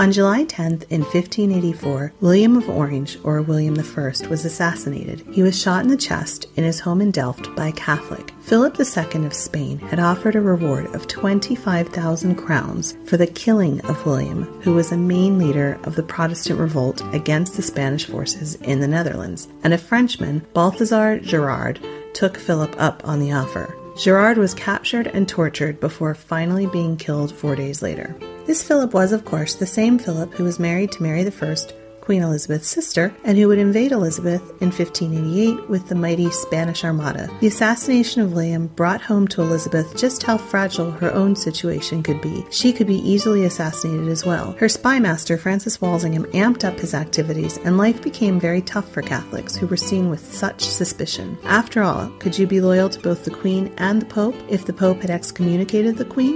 On July 10th, in 1584, William of Orange, or William I, was assassinated. He was shot in the chest in his home in Delft by a Catholic. Philip II of Spain had offered a reward of 25,000 crowns for the killing of William, who was a main leader of the Protestant revolt against the Spanish forces in the Netherlands, and a Frenchman, Balthazar Gerard, took Philip up on the offer. Gerard was captured and tortured before finally being killed four days later. This Philip was, of course, the same Philip who was married to Mary I, Queen Elizabeth's sister, and who would invade Elizabeth in 1588 with the mighty Spanish Armada. The assassination of William brought home to Elizabeth just how fragile her own situation could be. She could be easily assassinated as well. Her spymaster, Francis Walsingham, amped up his activities, and life became very tough for Catholics who were seen with such suspicion. After all, could you be loyal to both the Queen and the Pope if the Pope had excommunicated the Queen?